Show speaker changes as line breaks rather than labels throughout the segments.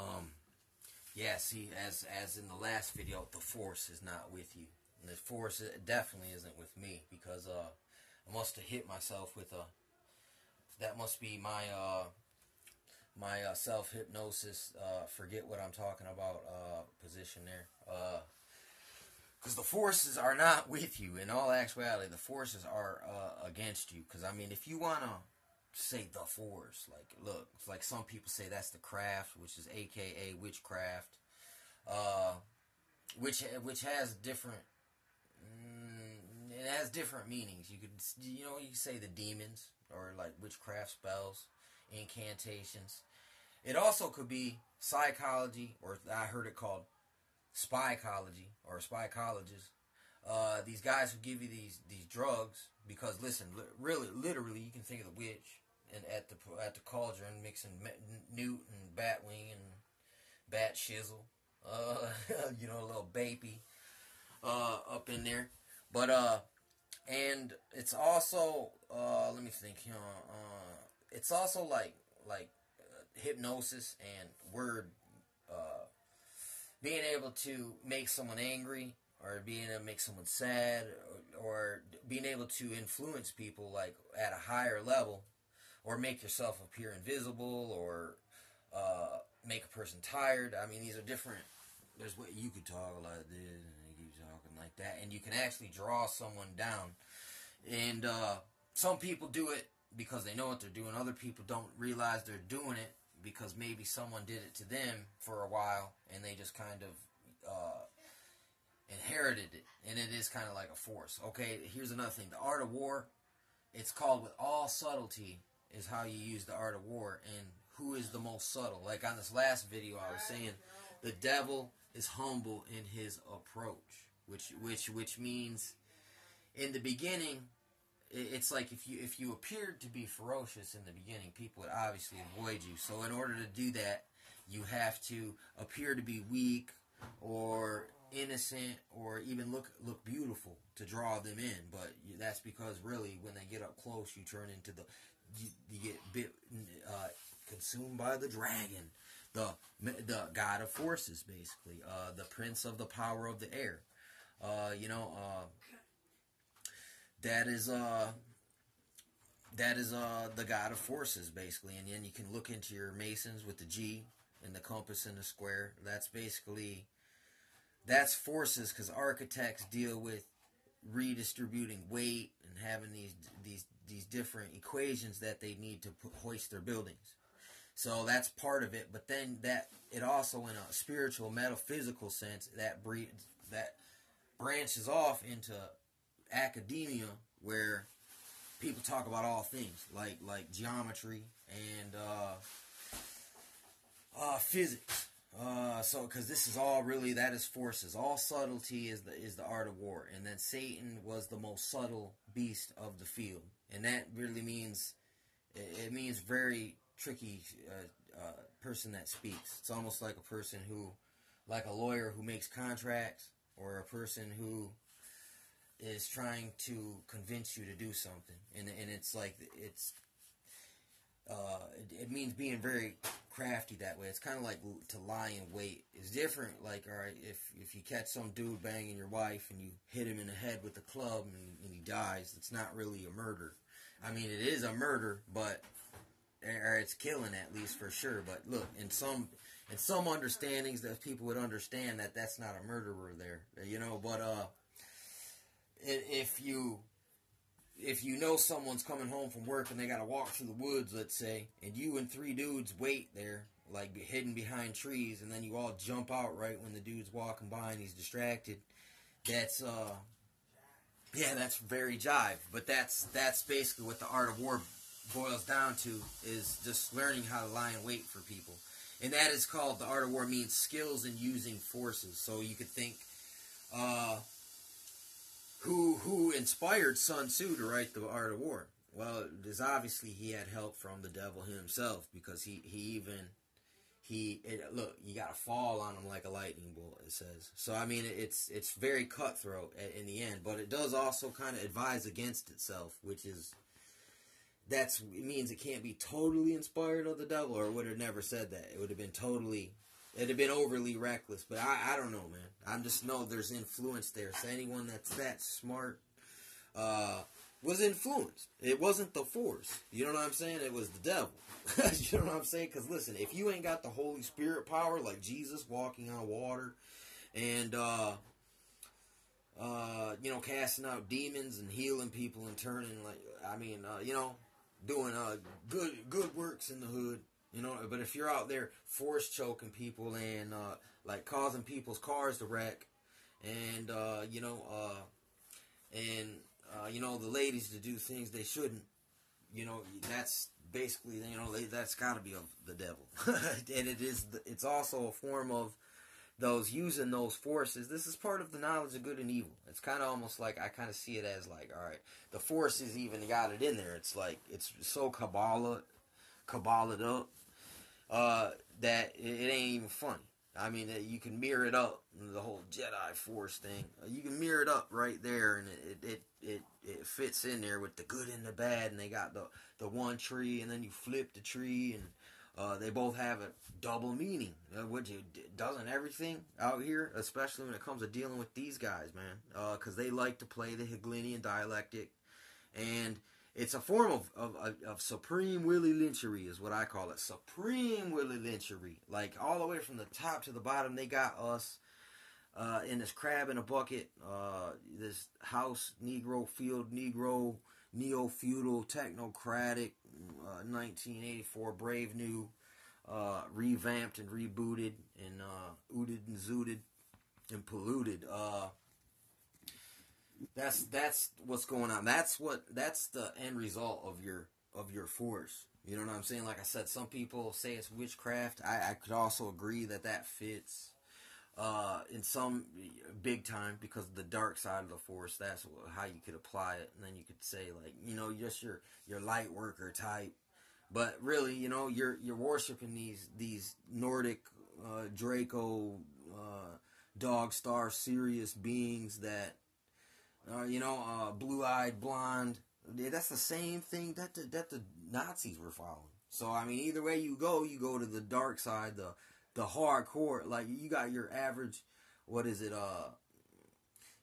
Um, yeah, see, as as in the last video, the force is not with you. And the force definitely isn't with me because uh, I must have hit myself with a. That must be my uh, my uh, self hypnosis. Uh, forget what I'm talking about. Uh, position there. Uh, because the forces are not with you. In all actuality, the forces are uh, against you. Because I mean, if you wanna say the force, like look, like some people say that's the craft, which is AKA witchcraft, uh, which which has different. Mm, it has different meanings. You could, you know, you say the demons or like witchcraft spells, incantations. It also could be psychology, or I heard it called spycology or spycologist. Uh, these guys who give you these these drugs because listen, li- really, literally, you can think of the witch and at the at the cauldron mixing newt and batwing and bat shizzle, uh, you know, a little baby uh, up in there. But uh, and it's also uh, let me think. Uh, uh, it's also like like uh, hypnosis and word uh, being able to make someone angry or being able to make someone sad or, or, being able to influence people like at a higher level or make yourself appear invisible or uh, make a person tired. I mean these are different there's what you could talk like this and you keep talking like that and you can actually draw someone down. And uh, some people do it because they know what they're doing. Other people don't realize they're doing it because maybe someone did it to them for a while and they just kind of uh, inherited it and it is kind of like a force. Okay here's another thing. The art of war it's called with all subtlety is how you use the art of war and who is the most subtle? Like on this last video i was saying the devil is humble in his approach which which which means in the beginning it's like if you if you appeared to be ferocious in the beginning, people would obviously avoid you. So in order to do that, you have to appear to be weak or innocent or even look look beautiful to draw them in. But that's because really, when they get up close, you turn into the you, you get bit uh, consumed by the dragon, the the god of forces, basically, uh, the prince of the power of the air. Uh, you know uh, that is uh that is uh the god of forces basically and then you can look into your masons with the g and the compass and the square that's basically that's forces because architects deal with redistributing weight and having these these these different equations that they need to put, hoist their buildings so that's part of it but then that it also in a spiritual metaphysical sense that breeds that branches off into academia where people talk about all things like like geometry and uh, uh, physics. Uh, so because this is all really that is forces. All subtlety is the is the art of war, and then Satan was the most subtle beast of the field, and that really means it, means very tricky uh, uh, person that speaks. It's almost like a person who, like a lawyer who makes contracts, or a person who is trying to convince you to do something, and and it's like it's uh, it, it, means being very crafty that way. It's kind of like to lie in wait. It's different. Like, all right, if if you catch some dude banging your wife and you hit him in the head with a club and, and he dies, it's not really a murder. I mean, it is a murder, but or it's killing at least for sure. But look, in some in some understandings, that people would understand that that's not a murderer there, you know. But uh, if you if you know someone's coming home from work and they got to walk through the woods, let's say, and you and three dudes wait there, like hidden behind trees, and then you all jump out right when the dude's walking by and he's distracted. That's uh, yeah, that's very jive. But that's that's basically what the art of war boils down to is just learning how to lie in wait for people, and that is called the art of war means skills in using forces. So you could think. Uh, who who inspired Sun Tzu to write the Art of War? Well, there's obviously he had help from the devil himself because he he even he it, look you got to fall on him like a lightning bolt. It says so. I mean, it's it's very cutthroat in the end, but it does also kind of advise against itself, which is that's it means it can't be totally inspired of the devil, or it would have never said that. It would have been totally it'd have been overly reckless. But I, I don't know, man. I just know there's influence there. So anyone that's that smart uh, was influenced. It wasn't the force. You know what I'm saying? It was the devil. you know what I'm saying? Because listen, if you ain't got the Holy Spirit power like Jesus walking on water, and uh, uh, you know, casting out demons and healing people and turning like I mean, uh, you know, doing uh, good good works in the hood. You know, but if you're out there force choking people and uh, like causing people's cars to wreck, and uh, you know, uh, and uh, you know the ladies to do things they shouldn't, you know, that's basically you know that's got to be of the devil, and it is. It's also a form of those using those forces. This is part of the knowledge of good and evil. It's kind of almost like I kind of see it as like, all right, the forces even got it in there. It's like it's so Kabbalah, Kabbalah up uh, that it, it, ain't even funny. I mean, you can mirror it up, the whole Jedi Force thing. You can mirror it up right there, and it, it it it fits in there with the good and the bad. And they got the the one tree, and then you flip the tree, and uh, they both have a double meaning. Uh, which doesn't everything out here, especially when it comes to dealing with these guys, man, because uh, they like to play the Hegelian dialectic, and it's a form of, of, of, supreme Willie Lynchery, is what I call it. Supreme Willie Lynchery. Like, all the way from the top to the bottom, they got us uh, in this crab in a bucket, uh, this house, Negro, field, Negro, neo feudal, technocratic, uh, 1984 Brave New, uh, revamped and rebooted, and uh, ooted and zooted and polluted. Uh, that's that's what's going on. That's what that's the end result of your of your force. You know what I'm saying? Like I said, some people say it's witchcraft. I, I could also agree that that fits uh, in some big time because the dark side of the force. That's how you could apply it, and then you could say like you know just your your light worker type. But really, you know, you're you're worshiping these these Nordic uh, Draco uh, dog star Sirius beings that uh, you know, uh, blue-eyed blonde. That's the same thing that the, that the Nazis were following. So I mean, either way you go, you go to the dark side, the the hardcore. Like you got your average, what is it? Uh,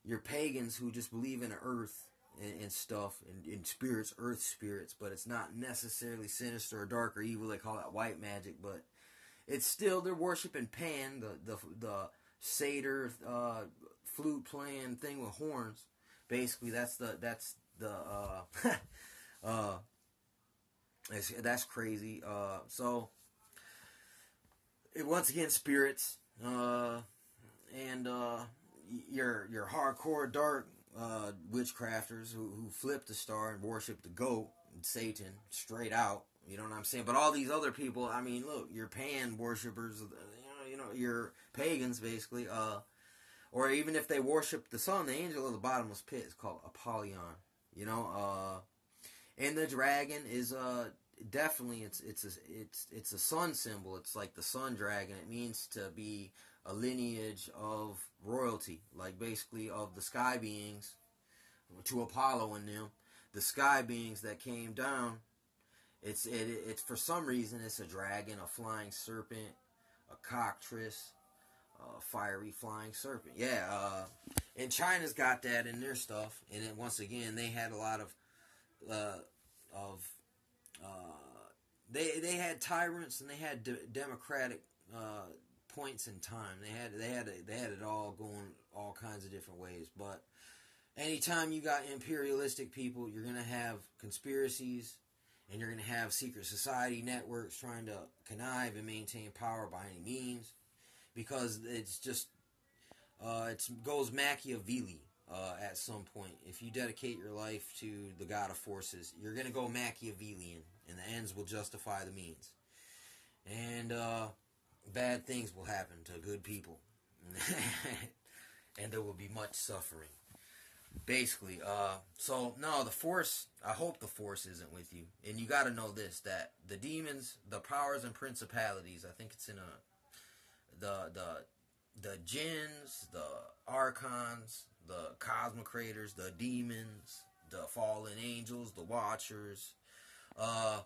your pagans who just believe in earth and, and stuff, and in spirits, earth spirits, but it's not necessarily sinister or dark or evil. They call it white magic, but it's still they're worshiping Pan, the the the satyr uh, flute playing thing with horns basically that's the that's the uh, uh, that's crazy. Uh, so it once again spirits uh, and uh, your your hardcore dark uh, witchcrafters who who flip the star and worship the goat and Satan straight out. You know what I'm saying? But all these other people, I mean, look, your pan worshippers, you know, you know, your pagans basically. Uh, or even if they worship the sun, the angel of the bottomless pit is called Apollyon. You know, uh, and the dragon is uh definitely it's it's a, it's it's a sun symbol. It's like the sun dragon. It means to be a lineage of royalty, like basically of the sky beings to Apollo and them, the sky beings that came down. It's it, it's for some reason it's a dragon, a flying serpent, a cockatrice, uh, fiery flying serpent. Yeah, uh, and China's got that in their stuff. And then once again, they had a lot of uh, of uh, they they had tyrants and they had de- democratic uh, points in time. They had they had they had it all going all kinds of different ways. But anytime you got imperialistic people, you're gonna have conspiracies. And you're going to have secret society networks trying to connive and maintain power by any means because it's just uh, it goes Machiavelli uh, at some point. If you dedicate your life to the God of forces, you're going to go Machiavellian, and the ends will justify the means. And uh, bad things will happen to good people, and there will be much suffering. Basically, uh, so no, the force. I hope the force isn't with you, and you got to know this: that the demons, the powers and principalities. I think it's in a the the the jinns, the archons, the cosmocrators, the demons, the fallen angels, the watchers. Uh,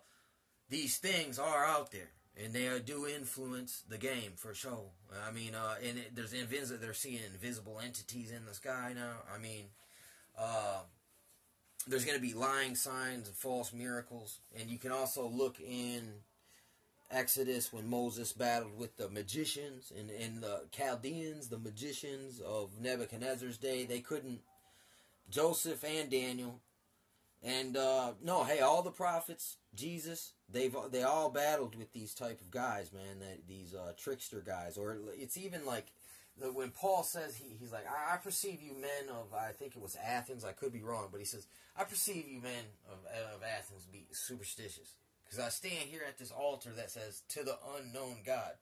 these things are out there. and they do influence the game for sure. I mean, uh, and it, there's invisible. They're seeing invisible entities in the sky now. I mean, uh, there's going to be lying signs and false miracles, and you can also look in Exodus when Moses battled with the magicians and, and the Chaldeans, the magicians of Nebuchadnezzar's day. They couldn't. Joseph and Daniel, and uh, no, hey, all the prophets, Jesus, they've they all battled with these type of guys, man. That these uh, trickster guys, or it's even like when Paul says he, he's like, I, I, perceive you men of I think it was Athens. I could be wrong, but he says I perceive you men of, of Athens be superstitious because I stand here at this altar that says to the unknown God.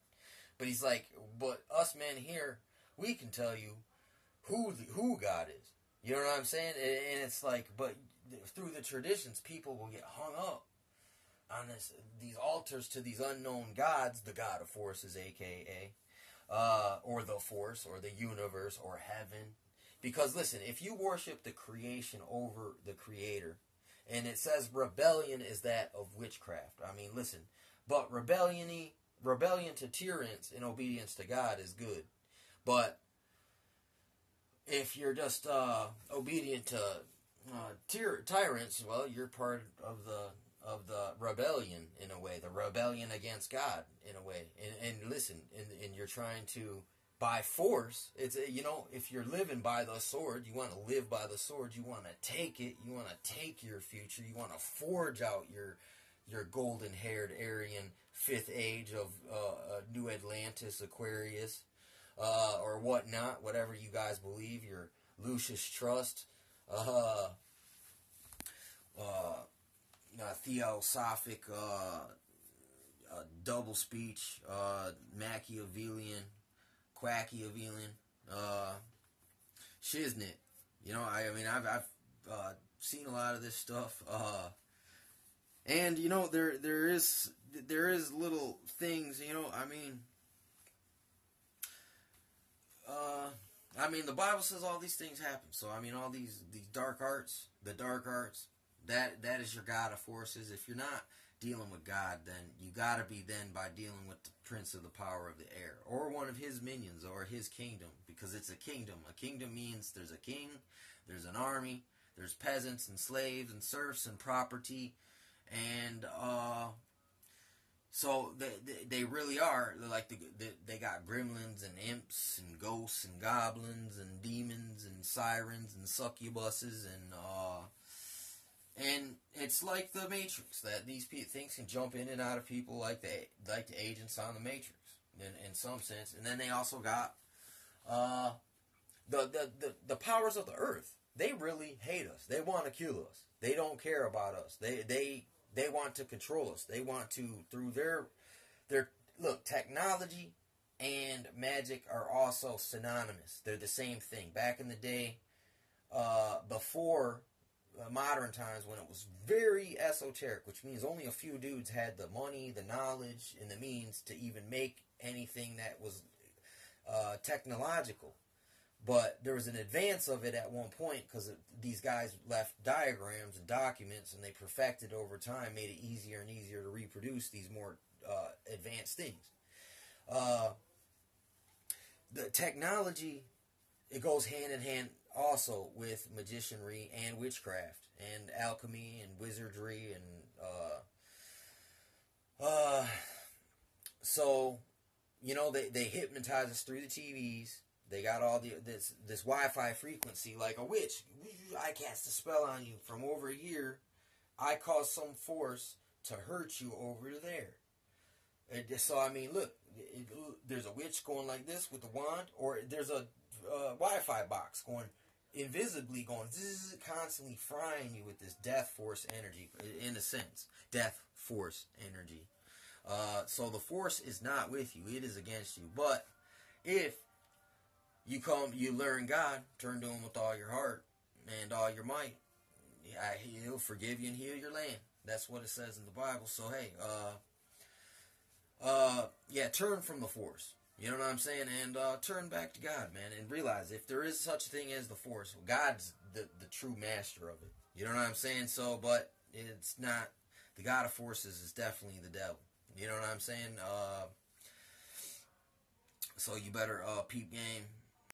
But he's like, but us men here, we can tell you who the, who God is. You know what I'm saying? And it's like, but through the traditions, people will get hung up on this these altars to these unknown gods, the God of forces, aka, uh, or the force, or the universe, or heaven. Because listen, if you worship the creation over the creator, and it says rebellion is that of witchcraft. I mean, listen, but rebellion rebellion to tyrants in obedience to God is good. But if you're just uh, obedient to uh, tyr- tyrants, well, you're part of the of the rebellion in a way, the rebellion against God in a way. And, and listen, and, and you're trying to by force. It's you know, if you're living by the sword, you want to live by the sword. You want to take it. You want to take your future. You want to forge out your your golden haired Aryan fifth age of uh, New Atlantis, Aquarius, uh, or whatnot, whatever you guys believe. Your Lucius Trust, uh, uh, theosophic, uh, uh, double speech, uh, Machiavellian Quackiavelian, uh, Shiznit. You know, I, I mean, I've, I've uh, seen a lot of this stuff, uh, and you know, there there is there is little things. You know, I mean, uh, I mean, the Bible says all these things happen. So I mean, all these these dark arts, the dark arts, that that is your God of forces. If you're not dealing with God, then you got to be then by dealing with the prince of the power of the air or one of his minions or his kingdom because it's a kingdom. A kingdom means there's a king, there's an army, there's peasants and slaves and serfs and property and uh so they, they, they really are like the, they, they got gremlins and imps and ghosts and goblins and demons and sirens and succubuses and uh and it's like the Matrix that these things can jump in and out of people like the like the agents on the Matrix in, in some sense. And then they also got uh, the, the the the powers of the earth. They really hate us. They want to kill us. They don't care about us. They they they want to control us. They want to through their their look technology and magic are also synonymous. They're the same thing. Back in the day, uh, before modern times when it was very esoteric, which means only a few dudes had the money, the knowledge, and the means to even make anything that was uh, technological. But there was an advance of it at one point because these guys left diagrams and documents, and they perfected over time, made it easier and easier to reproduce these more uh, advanced things. Uh, the technology it goes hand in hand also with magicianry and witchcraft and alchemy and wizardry and uh, uh, so you know they, they hypnotize us through the TVs. They got all the this this Wi-Fi frequency like a witch. I cast a spell on you from over here. I cause some force to hurt you over there. And so I mean, look, it, there's a witch going like this with the wand, or there's a uh, Wi-Fi box going invisibly going zzz, constantly frying you with this death force energy in a sense death force energy. Uh, so the force is not with you. It is against you. But if you come you learn god turn to him with all your heart and all your might he'll forgive you and heal your land. That's what it says in the bible. So hey uh uh yeah turn from the force you know what I'm saying? And uh, turn back to God, man, and realize if there is such a thing as the Force, God's the, the true master of it. You know what I'm saying? So, but it's not. The God of Forces is definitely the devil. You know what I'm saying? Uh, so you better uh, peep game